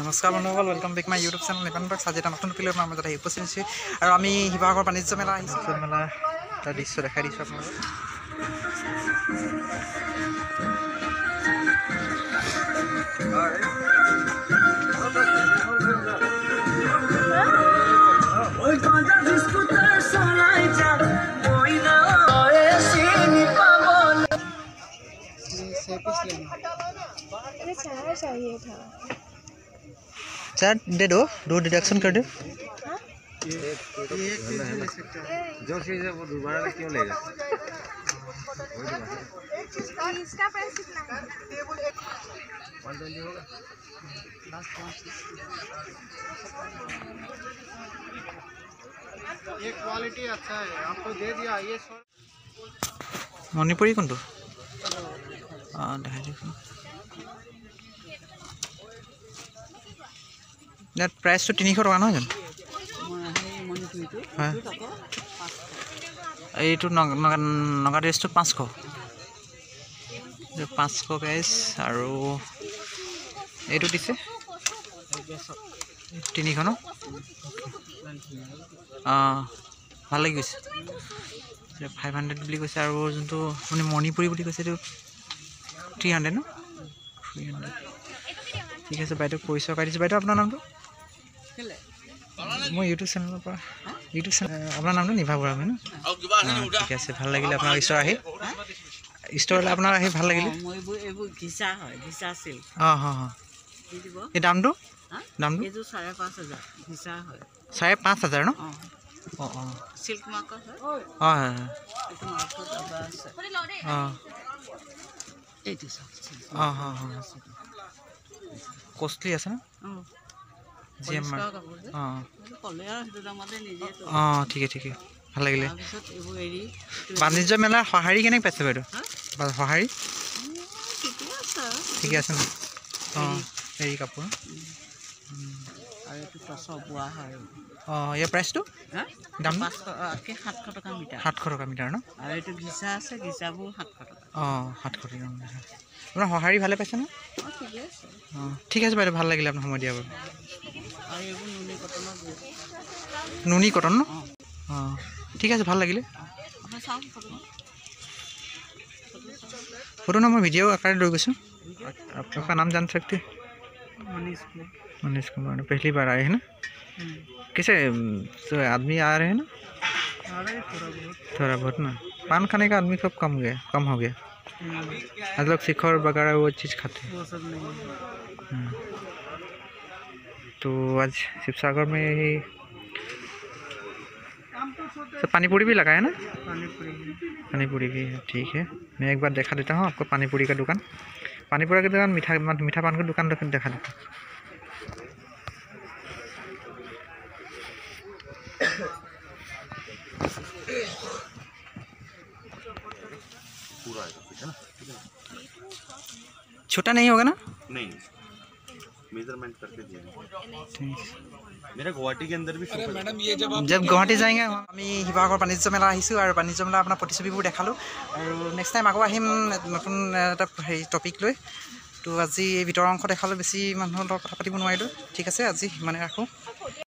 নমস্কাৰ বন্ধুসকল welcome back my YouTube channel Nipan Bag আজি এটা নতুন আমাৰ মাজত আহি উপস্থিত হৈছোঁ। আৰু আমি শিৱসাগৰ বাণিজ্য মেলা আহিছোঁ। মেলা এটা দৃশ্য দেখাই দিছোঁ আপোনালোকক। ওই কাঁচা বিস্কুটের সোনাই চাঁদ ওই না চিনি পাবো না अरे चाय चाहिए था चार दे दो दो डिडक्शन कर दो जो चीज़ है वो दोबारा क्यों लेगा इसका प्राइस कितना है ये क्वालिटी अच्छा है आपको दे दिया ये सौ মণিপুৰী কোনটো অঁ দেখাই দিছোঁ ইয়াত প্ৰাইচটো তিনিশ টকা নহয় জানো? হয়। এইটো নগা ড্ৰেছটো পাঁচশ। পাঁচশ গাইজ আৰু এইটো দিছে। তিনিশ ন? অঁ ভাল লাগি গৈছে। ফাইভ হাণ্ড্ৰেড বুলি কৈছে আৰু যোনটো মানে মণিপুৰী বুলি কৈছে এইটো থ্ৰী হাণ্ড্ৰেড ন? ঠিক আছে বাইদেউ পৰিচয় কাটি দিছোঁ। বাইদেউ আপোনাৰ নামটো? মই ইউটিউব চেনেলৰ পৰা। ইউটিউব চেনেল আপোনাৰ নামটো নিভা বৰা হয় ন? অঁ, ঠিক আছে ভাল লাগিলে আপোনাৰ ষ্ট'ৰ আহি। ষ্ট'ৰলৈ আপোনাৰ আহি ভাল লাগিলে। হয় এই দামটো? দামটো? চাৰে পাঁচ হাজাৰ ন? অঁ। অঁ হয়। অঁ হয় অঁ। এইটো চাওক চিল্ক অঁ অঁ অঁ কষ্টলি আছে ন? জি এম আৰ যে অঁ অঁ ঠিকে ঠিকে ভাল লাগিলে। বাণিজ্য মেলাৰ সঁহাৰি কেনেকৈ পাইছে বাইদেউ? সঁহাৰি ঠিকে আছে। আৰু ঠিকে আছে ন? অঁ এৰী কাপোৰ। অঁ সাত আপোনাৰ সঁহাৰি ভালে পাইছেনে অঁ ঠিক আছে। বাইদেউ ভাল লাগিলে আপোনাৰ সময় দিয়া বাৰু নুনি কটন ন? অঁ। ঠিক আছে ভাল লাগিলে। ফটো নম্বৰ ভিডিঅ' আকাৰে লৈ গৈছোঁ। আপোনালোকৰ নাম জানি থাকে मनीष कुमार पहली बार आए हैं ना? कैसे तो आदमी आ रहे हैं ना? थोड़ा बहुत। ना। पान खाने का आदमी कब कम गया कम हो गया। आज लोग शिखर वगैरह वो चीज़ खाते हैं। हम्म। तो आज शिव सागर में ही तो पानी पूरी भी लगा है ना? पानी पूरी है पानी पूरी भी है ठीक है। मैं एक बार देखा देता हूँ आपको पानी पूरी का दुकान। पानी पूरी का दुकान मीठा मीठा पान का दुकान दिखा देता हूँ। पूरा आएगा कुछ है ना छोटा नहीं होगा ना नहीं मेजरमेंट करके दिया मेरा गुवाहाटी के अंदर भी मैडम ये जब জব গুৱাহাটী যায়গৈ আমি শিৱসাগৰ বাণিজ্য মেলা আহিছোঁ আৰু বাণিজ্য মেলা আপোনাৰ প্ৰতিচ্ছবিবোৰ দেখালোঁ আৰু নেক্সট টাইম আকৌ আহিম নতুন এটা হেৰি টপিক লৈ তো আজি এই ভিতৰৰ অংশ দেখালোঁ বেছি মানুহৰ লগত কথা পাতিব নোৱাৰিলোঁ ঠিক আছে আজি সিমানে ৰাখোঁ